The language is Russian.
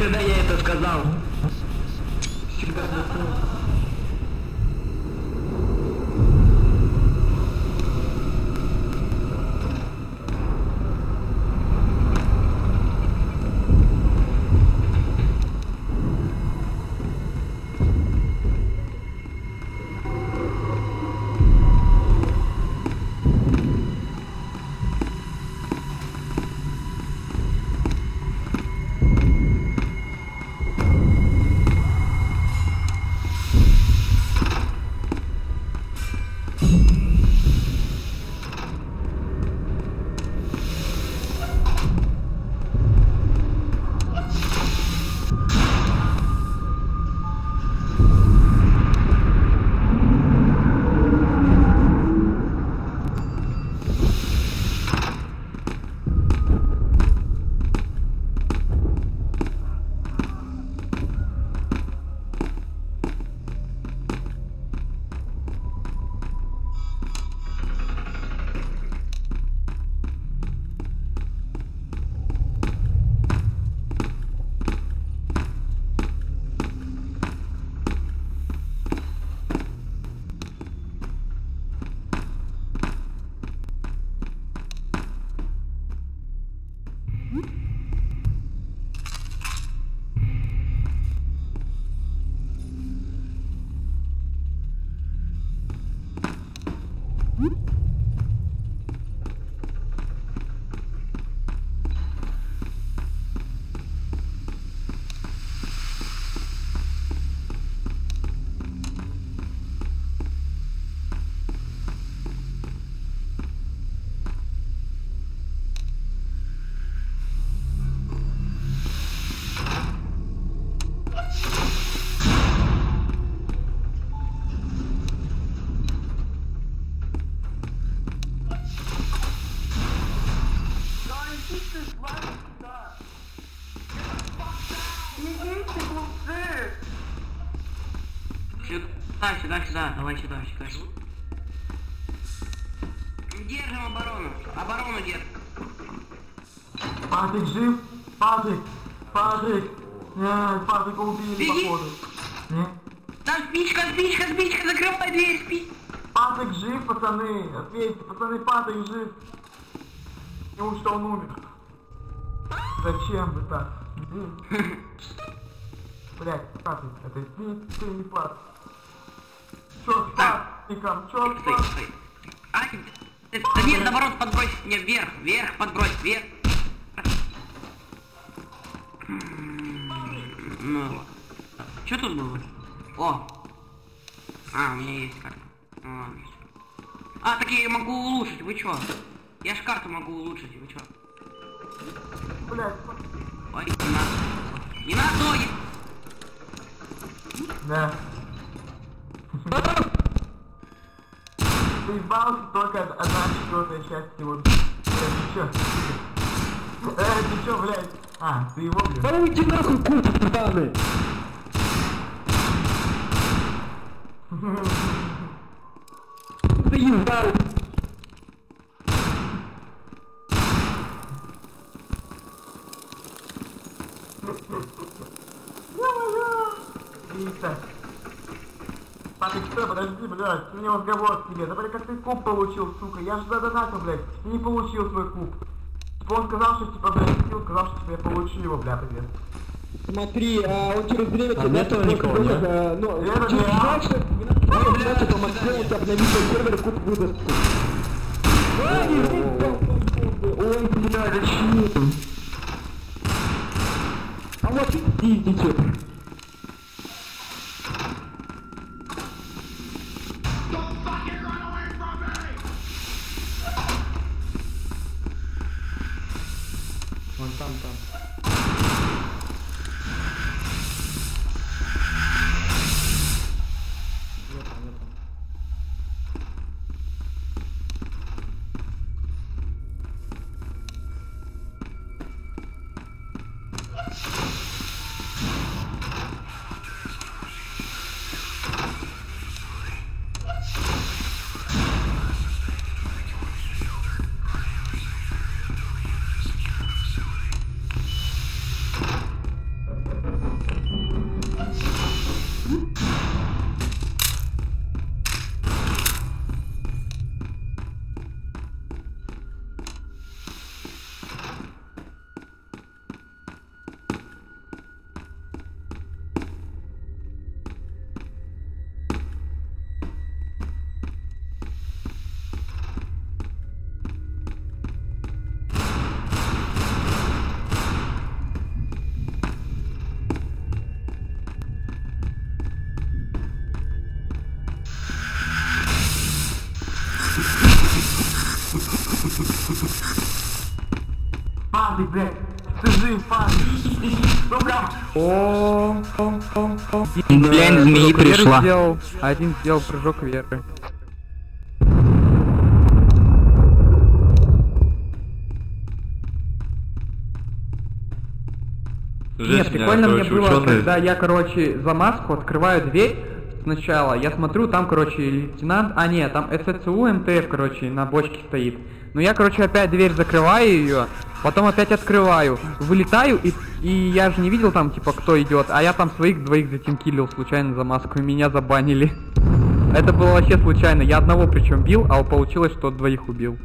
когда я это сказал. Сюда, сюда, сюда, давай сюда, сюда. Держим оборону, оборону держим. Патрик жив? Патрик! Патрик! Нет, Патрика убили, Беги. походу. Нет? Там спичка, спичка, спичка, закрывай дверь, спичка. Патрик жив, пацаны! Ответьте, пацаны, Патрик жив! Неужто он умер? Зачем вы так? Блять, Патрик, это ты, ты не Патрик. Чё с Так. Патриком? Чё с Стой, стой. А, ты- да нет, наоборот, подбрось мне вверх, вверх, подбрось, вверх. Ну, что тут было? О! А, у меня есть карта. Ну, ладно. А, так я могу улучшить, вы чё? Я ж карту могу улучшить, вы чё? Блять, Ой, не надо. Не надо ноги! да. Ты избавился только от одна четвертая часть всего. Э, ты чё? Э, ты чё, блядь? А, ты его, блядь? Да уйди нахуй, куртка сраный! Заебал! Вита. Папик, стой, подожди, блядь, у меня разговор к тебе. Да, блядь, как ты куб получил, сука? Я же задонатил, блядь, и не получил свой куб. Типа он сказал, что, типа, блядь, Стил сказал, что типа, я получил его, бля, привет. Смотри, а он через время А нет просто никого, будет, нет? э, Ну, Верно, через да. 12 12 по Москве у тебя обновится сервер, куб выдаст. Ой, не бля, зачем? А вот и идите. Вон там, Пазик, блядь. Ты жив, Пазик. Сука. О, о, о, о. Блин, змеи пришла. Сделал, один сделал прыжок веры. Нет, прикольно мне было, когда я, короче, за маску открываю дверь сначала, я смотрю, там, короче, лейтенант, а нет, там СЦУ МТФ, короче, на бочке стоит. Но я, короче, опять дверь закрываю ее, потом опять открываю, вылетаю, и, и я же не видел там, типа, кто идет, а я там своих двоих затинкилил случайно за маску, и меня забанили. Это было вообще случайно, я одного причем бил, а получилось, что двоих убил.